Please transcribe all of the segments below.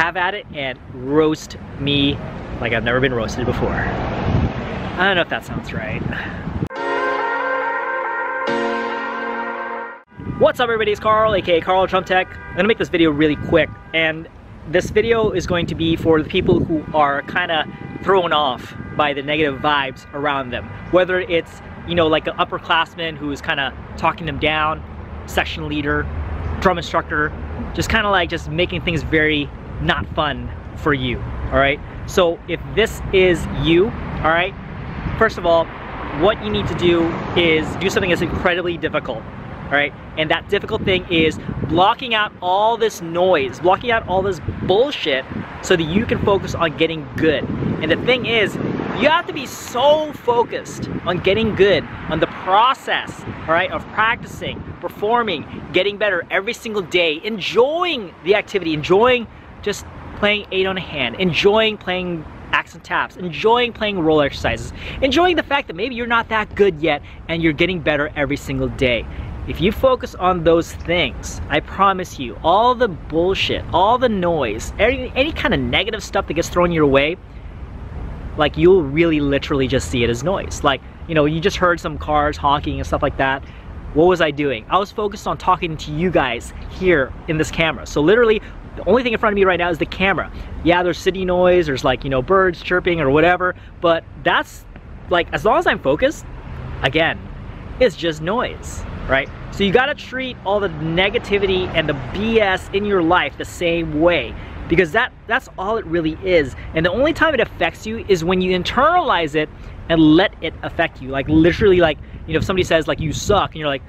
have at it and roast me like I've never been roasted before. I don't know if that sounds right. What's up everybody, it's Karl, aka Karl Drum Tech. I'm gonna make this video really quick and this video is going to be for the people who are kind of thrown off by the negative vibes around them. Whether it's, you know, like an upperclassman who is kind of talking them down, section leader, drum instructor, just kind of like just making things very not fun for you, all right? So if this is you, all right, first of all, what you need to do is do something that's incredibly difficult all right? And that difficult thing is blocking out all this noise, blocking out all this bullshit so that you can focus on getting good. And the thing is, you have to be so focused on getting good, on the process, all right, of practicing, performing, getting better every single day, enjoying the activity, enjoying just playing eight on a hand, enjoying playing accent taps, enjoying playing roll exercises, enjoying the fact that maybe you're not that good yet and you're getting better every single day. If you focus on those things, I promise you, all the bullshit, all the noise, any, any kind of negative stuff that gets thrown your way, like you'll really literally just see it as noise. Like, you know, you just heard some cars honking and stuff like that. What was I doing? I was focused on talking to you guys here in this camera. So literally, the only thing in front of me right now is the camera. Yeah, there's city noise, there's like, you know, birds chirping or whatever, but that's like, as long as I'm focused, again, it's just noise, right? So you gotta treat all the negativity and the BS in your life the same way because that that's all it really is. And the only time it affects you is when you internalize it and let it affect you. Like literally like, you know, if somebody says like you suck and you're like,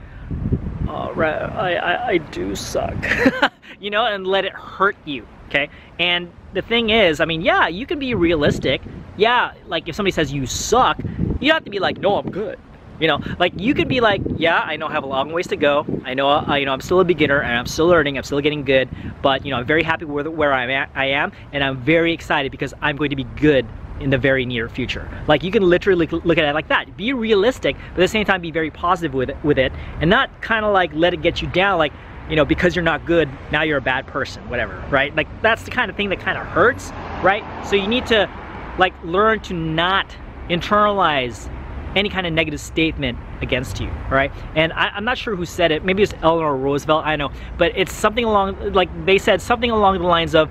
oh, right, I, I, I do suck, you know, and let it hurt you, okay? And the thing is, I mean, yeah, you can be realistic. Yeah, like if somebody says you suck, you have to be like, no, I'm good. You know, like you could be like, yeah, I know I have a long ways to go. I know, uh, you know, I'm still a beginner and I'm still learning. I'm still getting good, but you know, I'm very happy with where I'm at, I am, and I'm very excited because I'm going to be good in the very near future. Like you can literally look at it like that. Be realistic, but at the same time be very positive with it, with it and not kind of like let it get you down like, you know, because you're not good, now you're a bad person, whatever, right? Like that's the kind of thing that kind of hurts, right? So you need to like learn to not internalize any kind of negative statement against you, right? And I, am not sure who said it. Maybe it's Eleanor Roosevelt. I know, but it's something along like they said something along the lines of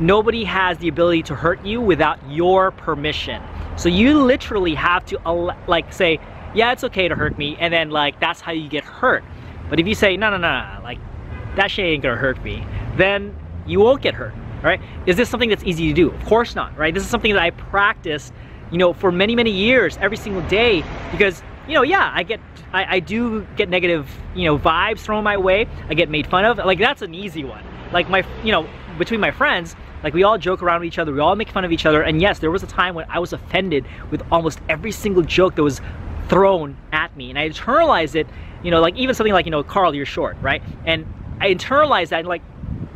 nobody has the ability to hurt you without your permission. So you literally have to like say, yeah, it's okay to hurt me, and then like that's how you get hurt. But if you say no, no, no, like that shit ain't gonna hurt me, then you won't get hurt. Right? Is this something that's easy to do? Of course not, right? This is something that I practice you know, for many, many years, every single day, because, you know, yeah, I get, I, I do get negative, you know, vibes thrown my way. I get made fun of. Like, that's an easy one. Like, my, you know, between my friends, like, we all joke around with each other. We all make fun of each other. And yes, there was a time when I was offended with almost every single joke that was thrown at me. And I internalized it, you know, like, even something like, you know, Karl, you're short, right? And I internalized that and, like,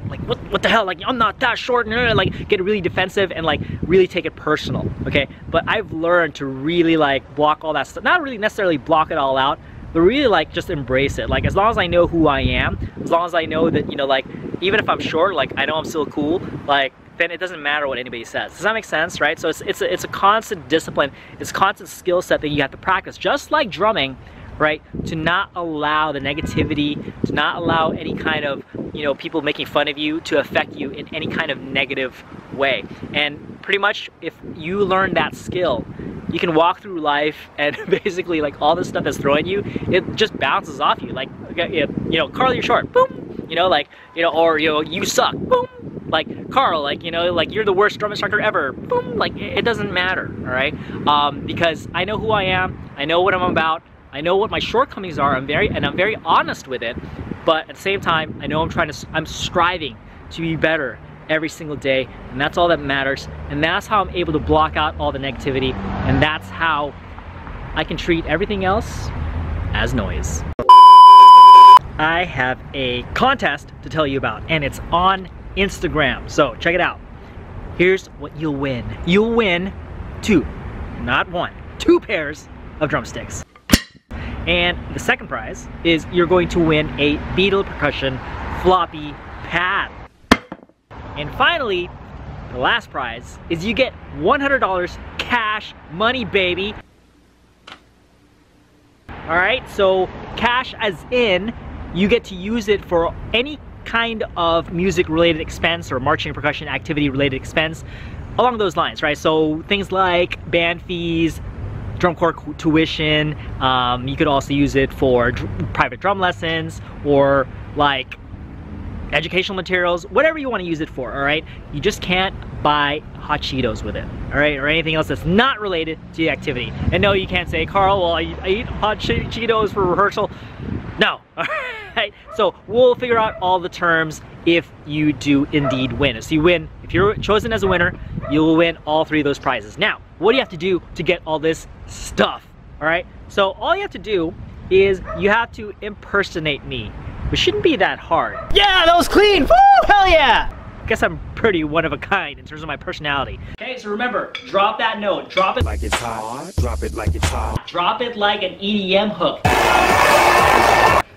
like what what the hell like I'm not that short and like get really defensive and like really take it personal okay but I've learned to really like block all that stuff not really necessarily block it all out but really like just embrace it like as long as I know who I am as long as I know that you know like even if I'm short like I know I'm still cool like then it doesn't matter what anybody says. Does that make sense, right? So it's, it's, a, it's a constant discipline, it's constant skill set that you have to practice. Just like drumming, right? To not allow the negativity, to not allow any kind of, you know, people making fun of you to affect you in any kind of negative way. And pretty much if you learn that skill, you can walk through life and basically like all this stuff that's throwing you, it just bounces off you. Like, you know, Karl, you're short, boom, you know, like, you know, or, you know, you suck, boom, like Karl, like you know, like you're the worst drum instructor ever. Boom, like it doesn't matter, all right? Um, because I know who I am, I know what I'm about, I know what my shortcomings are. I'm very and I'm very honest with it. But at the same time, I know I'm trying to. I'm striving to be better every single day, and that's all that matters. And that's how I'm able to block out all the negativity, and that's how I can treat everything else as noise. I have a contest to tell you about, and it's on Instagram. So check it out. Here's what you'll win. You'll win two, not one, two pairs of drumsticks. And the second prize is you're going to win a Beetle Percussion floppy pad. And finally, the last prize is you get $100 cash money, baby. All right, so cash as in you get to use it for any kind of music related expense or marching percussion activity related expense along those lines, right? So things like band fees, drum corps tuition, um, you could also use it for dr private drum lessons or like educational materials, whatever you want to use it for, all right? You just can't buy hot Cheetos with it, all right? Or anything else that's not related to the activity. And no, you can't say, Karl, well, I, eat hot che Cheetos for rehearsal. No, all right? So we'll figure out all the terms if you do indeed win. So you win, if you're chosen as a winner, you will win all three of those prizes. Now, what do you have to do to get all this stuff, all right? So all you have to do is you have to impersonate me it shouldn't be that hard. Yeah, that was clean! Woo, hell yeah! Guess I'm pretty one of a kind in terms of my personality. Okay, so remember, drop that note. Drop it like it's hot. Drop it like it's hot. Drop it like an EDM hook.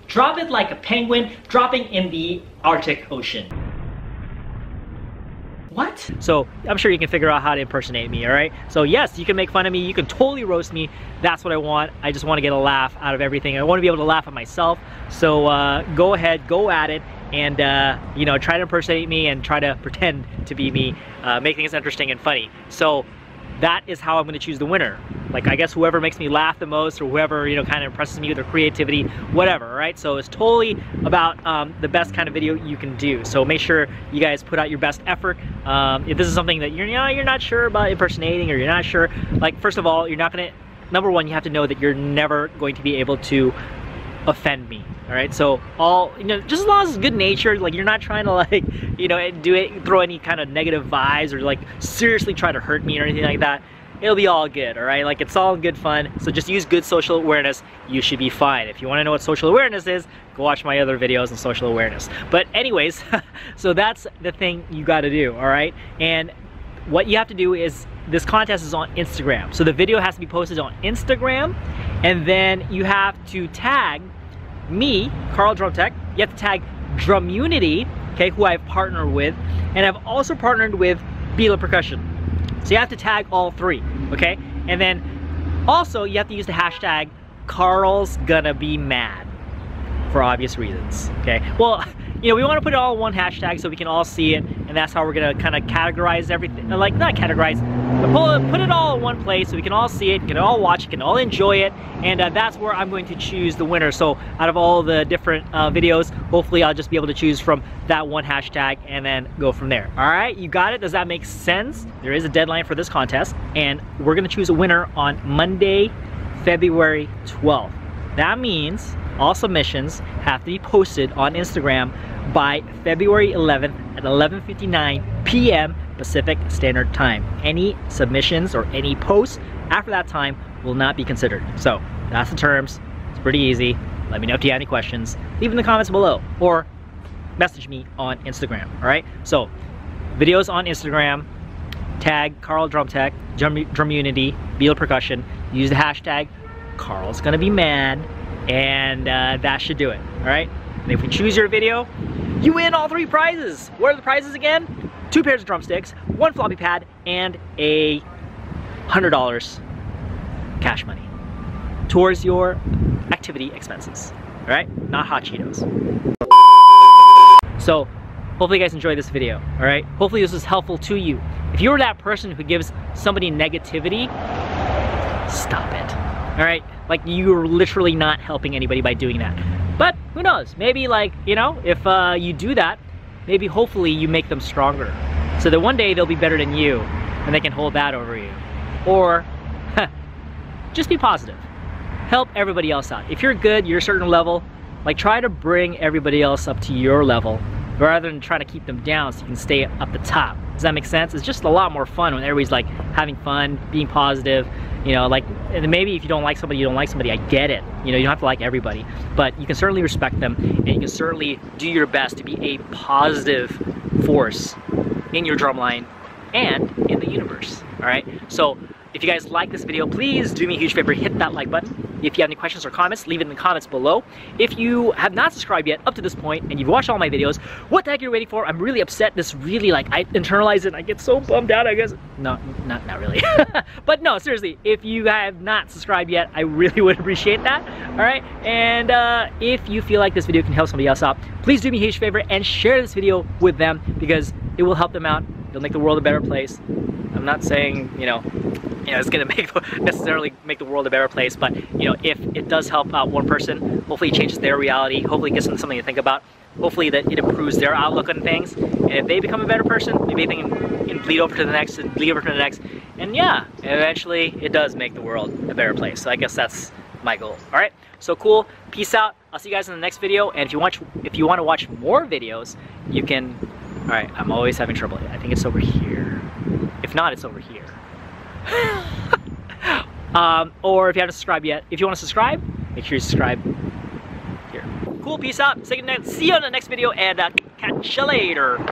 Drop it like a penguin dropping in the Arctic Ocean. What? So I'm sure you can figure out how to impersonate me, all right? So yes, you can make fun of me, you can totally roast me. That's what I want. I just want to get a laugh out of everything. I want to be able to laugh at myself. So uh, go ahead, go at it, and uh, you know, try to impersonate me and try to pretend to be me, uh, make things interesting and funny. So that is how I'm gonna choose the winner. Like I guess whoever makes me laugh the most or whoever, you know, kind of impresses me with their creativity, whatever, right? So it's totally about um, the best kind of video you can do. So make sure you guys put out your best effort. Um, if this is something that you're, you know, you're not sure about impersonating or you're not sure, like first of all, you're not gonna, number one, you have to know that you're never going to be able to offend me all right so all you know just as long as it's good natured like you're not trying to like you know do it throw any kind of negative vibes or like seriously try to hurt me or anything like that. It'll be all good all right like it's all good fun. So just use good social awareness. You should be fine. If you want to know what social awareness is go watch my other videos on social awareness. But anyways so that's the thing you got to do all right and what you have to do is this contest is on Instagram. So the video has to be posted on Instagram and then you have to tag me, Karl Drum Tech, you have to tag Drummunity, okay, who I've partnered with, and I've also partnered with Beetle Percussion. So you have to tag all three, okay? And then also you have to use the hashtag Karl's gonna be mad for obvious reasons, okay? Well, you know, we want to put it all in one hashtag so we can all see it, and that's how we're gonna kind of categorize everything, like not categorize, but pull put it all in one place so we can all see it, can all watch it, can all enjoy it, and uh, that's where I'm going to choose the winner. So out of all the different uh, videos, hopefully I'll just be able to choose from that one hashtag and then go from there. All right, you got it? Does that make sense? There is a deadline for this contest, and we're gonna choose a winner on Monday, February 12th. That means all submissions have to be posted on Instagram by February 11th at 11.59 p.m. Pacific Standard Time. Any submissions or any posts after that time will not be considered. So that's the terms. It's pretty easy. Let me know if you have any questions. Leave in the comments below or message me on Instagram, all right? So videos on Instagram, tag Karl Drum Tech, Drum, Unity, Beetle Percussion, use the hashtag Karl's gonna be mad, and uh, that should do it, all right? And if we choose your video, you win all three prizes. What are the prizes again? Two pairs of drumsticks, one floppy pad, and a $100 cash money towards your activity expenses, all right? Not hot Cheetos. So, hopefully you guys enjoyed this video, all right? Hopefully this was helpful to you. If you're that person who gives somebody negativity, stop it, all right? Like you're literally not helping anybody by doing that. Who knows? Maybe like, you know, if uh, you do that, maybe hopefully you make them stronger. So that one day they'll be better than you and they can hold that over you. Or just be positive. Help everybody else out. If you're good, you're a certain level, like try to bring everybody else up to your level rather than trying to keep them down so you can stay up the top. Does that make sense? It's just a lot more fun when everybody's like having fun, being positive, you know, like maybe if you don't like somebody, you don't like somebody, I get it. You know, you don't have to like everybody, but you can certainly respect them and you can certainly do your best to be a positive force in your drumline and in the universe, all right? So if you guys like this video, please do me a huge favor, hit that like button If you have any questions or comments, leave it in the comments below. If you have not subscribed yet up to this point and you've watched all my videos, what the heck are you waiting for? I'm really upset. This really like I internalize it and I get so bummed out, I guess. No, not not really. but no, seriously, if you have not subscribed yet, I really would appreciate that. All right, and uh, if you feel like this video can help somebody else out, please do me a huge favor and share this video with them because it will help them out. It'll make the world a better place. I'm not saying, you know, you know, it's gonna make necessarily make the world a better place, but you know, if it does help out one person, hopefully it changes their reality, hopefully it gives them something to think about, hopefully that it improves their outlook on things, and if they become a better person, maybe they can, can bleed over to the next and bleed over to the next, and yeah, eventually it does make the world a better place. So I guess that's my goal. All right, so cool. Peace out. I'll see you guys in the next video. And if you want, if you want to watch more videos, you can. All right, I'm always having trouble. I think it's over here. If not, it's over here. um, or if you haven't subscribed yet, if you want to subscribe, make sure you subscribe here. Cool, peace out. See you, see you on the next video, and uh, catch you later.